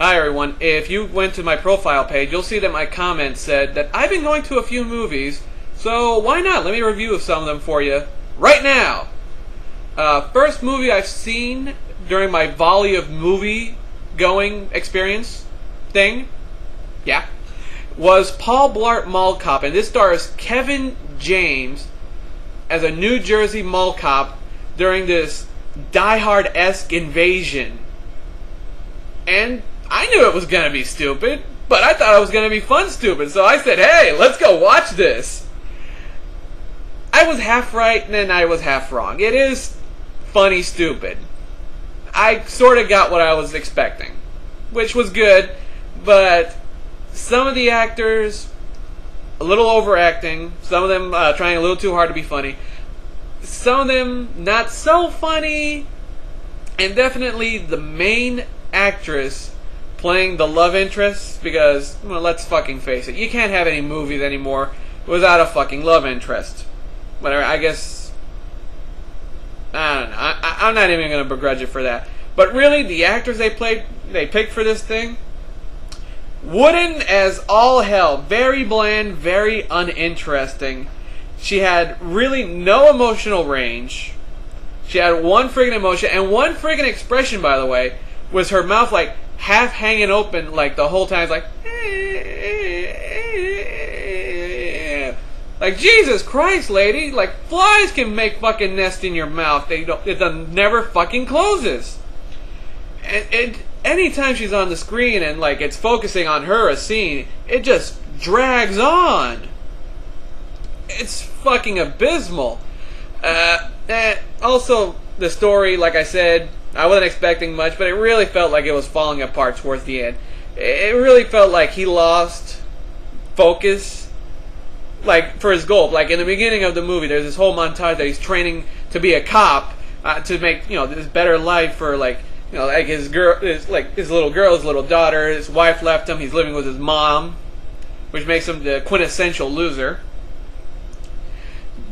Hi everyone. If you went to my profile page, you'll see that my comment said that I've been going to a few movies, so why not? Let me review some of them for you right now. Uh, first movie I've seen during my volley of movie going experience thing, yeah, was Paul Blart Mall Cop, and this stars Kevin James as a New Jersey mall cop during this Die Hard esque invasion. And I knew it was gonna be stupid, but I thought it was gonna be fun stupid, so I said, hey, let's go watch this. I was half right and then I was half wrong. It is funny stupid. I sort of got what I was expecting, which was good, but some of the actors a little overacting, some of them uh, trying a little too hard to be funny, some of them not so funny, and definitely the main actress playing the love interest because well, let's fucking face it, you can't have any movies anymore without a fucking love interest. Whatever, I guess. I don't know. I, I'm not even gonna begrudge it for that. But really, the actors they played, they picked for this thing, wooden as all hell, very bland, very uninteresting. She had really no emotional range. She had one friggin' emotion and one friggin' expression, by the way, was her mouth like half hanging open like the whole time. It's like, like Jesus Christ, lady! Like flies can make fucking nest in your mouth. They don't. It never fucking closes. And, and anytime she's on the screen and like it's focusing on her a scene, it just drags on. It's fucking abysmal. Uh, and also the story, like I said, I wasn't expecting much, but it really felt like it was falling apart towards the end. It really felt like he lost focus, like for his goal. Like in the beginning of the movie, there's this whole montage that he's training to be a cop uh, to make you know this better life for like you know like his girl, his, like his little girl, his little daughter, his wife left him. He's living with his mom, which makes him the quintessential loser.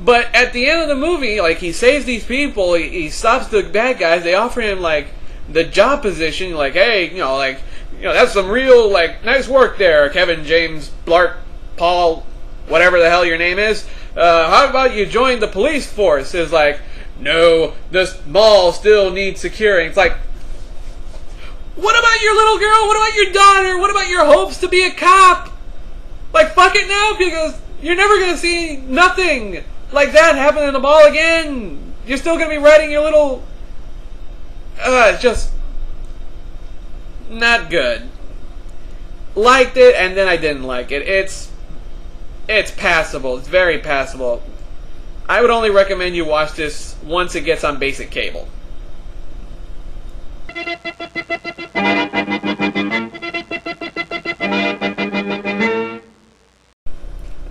But at the end of the movie, like he saves these people, he, he stops the bad guys. They offer him like the job position, like hey, you know, like you know that's some real like nice work there, Kevin James Blart Paul, whatever the hell your name is. Uh, how about you join the police force? Is like no, this mall still needs securing. It's like what about your little girl? What about your daughter? What about your hopes to be a cop? Like fuck it now because you're never gonna see nothing like that happen in the mall again. You're still gonna be writing your little. Uh, just not good. Liked it, and then I didn't like it. It's it's passable. It's very passable. I would only recommend you watch this once it gets on basic cable.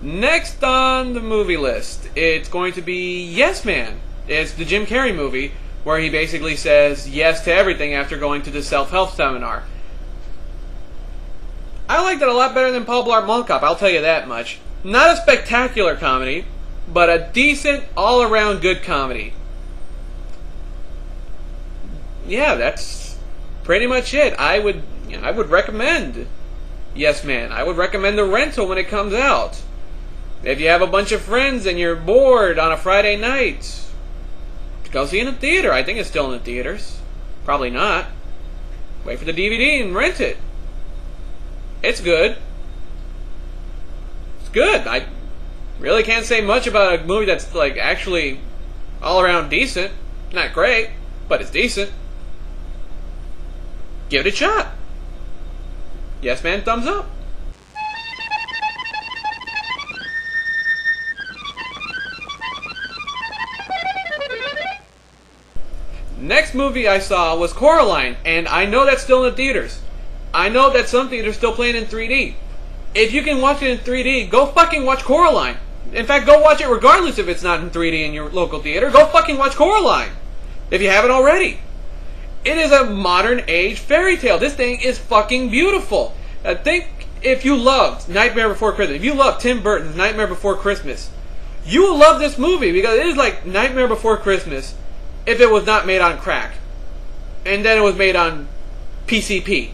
Next on the movie list, it's going to be Yes Man. It's the Jim Carrey movie where he basically says yes to everything after going to the self help seminar. I liked it a lot better than Paul Blart Mall Cop, I'll tell you that much. Not a spectacular comedy, but a decent, all around good comedy. Yeah, that's pretty much it. I would I would recommend Yes Man. I would recommend the rental when it comes out. If you have a bunch of friends and you're bored on a Friday night, go see it in the theater. I think it's still in the theaters. Probably not. Wait for the DVD and rent it. It's good. It's good. I really can't say much about a movie that's like actually all around decent. Not great, but it's decent. Give it a shot. Yes, man, thumbs up. Next movie I saw was Coraline, and I know that's still in the theaters. I know that some theaters still playing in 3D. If you can watch it in 3D, go fucking watch Coraline. In fact, go watch it regardless if it's not in 3D in your local theater. Go fucking watch Coraline. If you haven't already. It is a modern age fairy tale. This thing is fucking beautiful. I think if you loved Nightmare Before Christmas, if you love Tim Burton's Nightmare Before Christmas, you will love this movie because it is like Nightmare Before Christmas if it was not made on crack. And then it was made on PCP.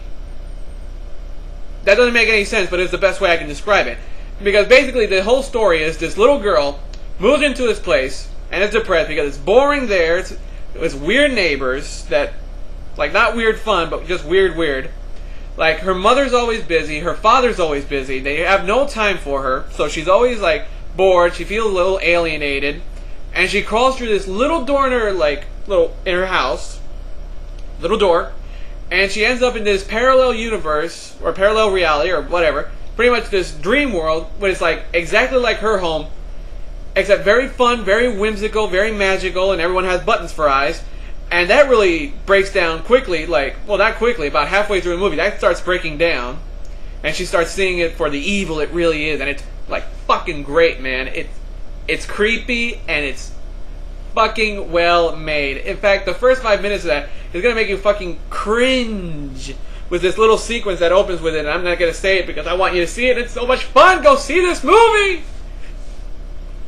that doesn't make any sense, but it's the best way I can describe it. Because basically, the whole story is this little girl moves into this place and is depressed because it's boring there. It's, it's weird neighbors that, like, not weird fun, but just weird, weird. Like, her mother's always busy, her father's always busy. They have no time for her, so she's always, like, bored. She feels a little alienated. And she crawls through this little door in her, like, little, in her house. Little door. And she ends up in this parallel universe or parallel reality or whatever. Pretty much this dream world but it's like exactly like her home. Except very fun very whimsical very magical and everyone has buttons for eyes. And that really breaks down quickly like well not quickly about halfway through the movie. That starts breaking down. And she starts seeing it for the evil it really is. And it's like fucking great man. It's it's creepy and it's fucking well made. In fact, the first five minutes of that is gonna make you fucking cringe with this little sequence that opens with it. And I'm not gonna say it because I want you to see it. It's so much fun. Go see this movie.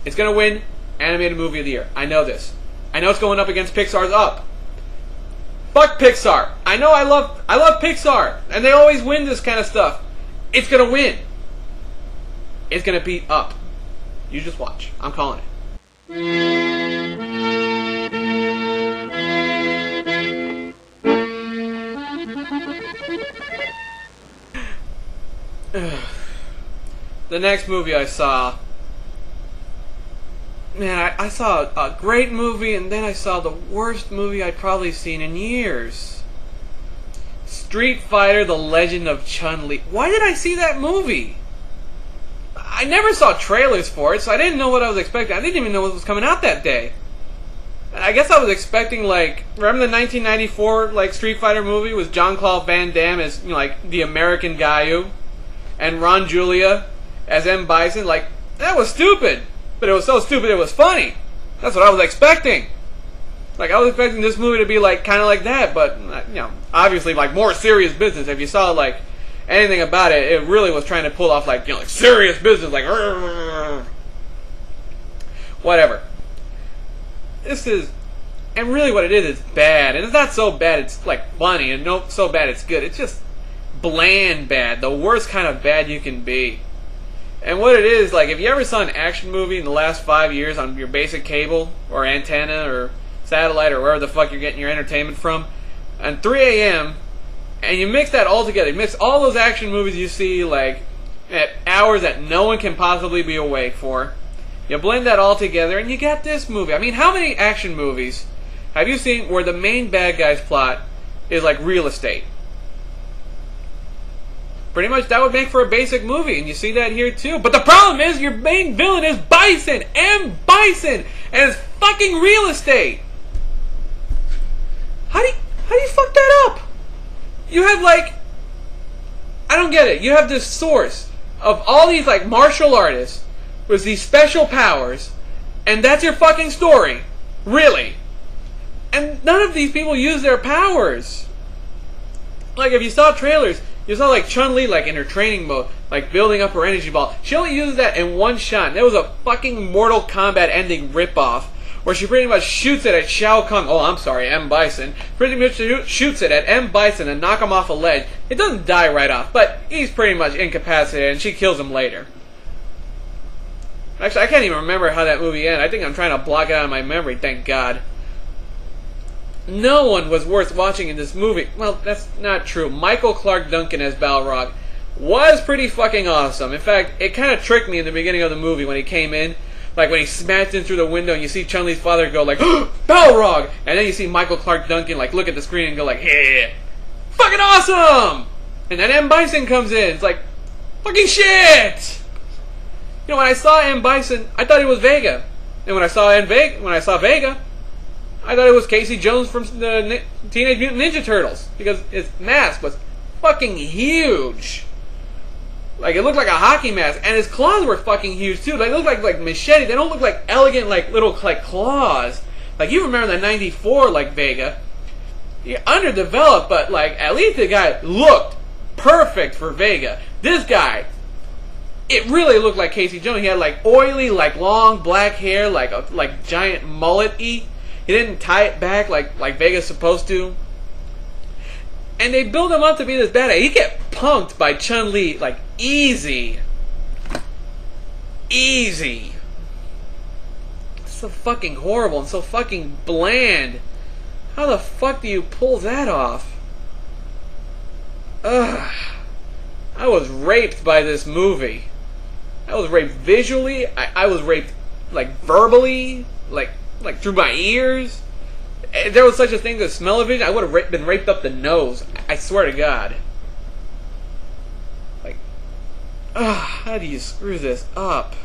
It's gonna win animated movie of the year. I know this. I know it's going up against Pixar's Up. Fuck Pixar. I know I love I love Pixar, and they always win this kind of stuff. It's gonna win. It's gonna beat Up. You just watch. I'm calling it. the next movie I saw, man, I, I, saw a great movie and then I saw the worst movie I'd probably seen in years. Street Fighter: The Legend of Chun Li. Why did I see that movie? I never saw trailers for it, so I didn't know what I was expecting. I didn't even know what was coming out that day. I guess I was expecting like remember the 1994 like Street Fighter movie with Jean Claude Van Damme as you know, like the American Guile and Raul Julia as M. Bison, like, that was stupid. But it was so stupid it was funny. That's what I was expecting. Like, I was expecting this movie to be, like, kind of like that, but, you know, obviously, like, more serious business. If you saw, like, anything about it, it really was trying to pull off, like, you know, like, serious business, like, whatever. This is, and really what it is, is bad. And it's not so bad, it's, like, funny, and no so bad it's good. It's just bland bad, the worst kind of bad you can be. And what it is, like, if you ever saw an action movie in the last five years on your basic cable or antenna or satellite or wherever the fuck you're getting your entertainment from, at 3 a.m., and you mix that all together, you mix all those action movies you see, like, at hours that no one can possibly be awake for, you blend that all together, and you get this movie. I mean, how many action movies have you seen where the main bad guy's plot is like real estate? Pretty much that would make for a basic movie, and you see that here too. But the problem is your main villain is Bison, M. Bison, and it's fucking real estate. How do you, how do you fuck that up? You have like I don't get it. You have this source of all these like martial artists with these special powers, and that's your fucking story. Really. And none of these people use their powers. Like if you saw trailers, you saw like Chun Li like in her training mode, like building up her energy ball. She only used that in one shot. That was a fucking Mortal Kombat ending ripoff, where she pretty much shoots it at Shao Kahn. Oh, I'm sorry, M Bison. Pretty much shoots it at M Bison and knock him off a ledge. It doesn't die right off, but he's pretty much incapacitated, and she kills him later. Actually, I can't even remember how that movie ended. I think I'm trying to block it out of my memory. Thank God no one was worth watching in this movie. Well, that's not true. Michael Clarke Duncan as Balrog was pretty fucking awesome. In fact, it kind of tricked me in the beginning of the movie when he came in. Like when he smashed in through the window and you see Chun Li's father go like, Balrog! And then you see Michael Clarke Duncan like look at the screen and go like, yeah, fucking awesome! And then M. Bison comes in. It's like, fucking shit! You know, when I saw M. Bison, I thought he was Vega. And when I saw M. Vega, when I saw Vega, I thought it was Casey Jones from the Teenage Mutant Ninja Turtles because his mask was fucking huge. Like it looked like a hockey mask, and his claws were fucking huge too. Like they look like like machete. They don't look like elegant like little like claws. Like you remember the '94 like Vega, yeah, underdeveloped, but like at least the guy looked perfect for Vega. This guy, it really looked like Casey Jones. He had like oily, like long black hair, like a like giant mullet-y. He didn't tie it back like like Vega's supposed to. And they build him up to be this badass. He get punked by Chun Li like easy, easy. So fucking horrible and so fucking bland. How the fuck do you pull that off? Ugh. I was raped by this movie. I was raped visually. I, I was raped like verbally, like like through my ears. If there was such a thing as smell-o-vision, I would have ra- been raped up the nose. I swear to God. Like, ugh, how do you screw this up?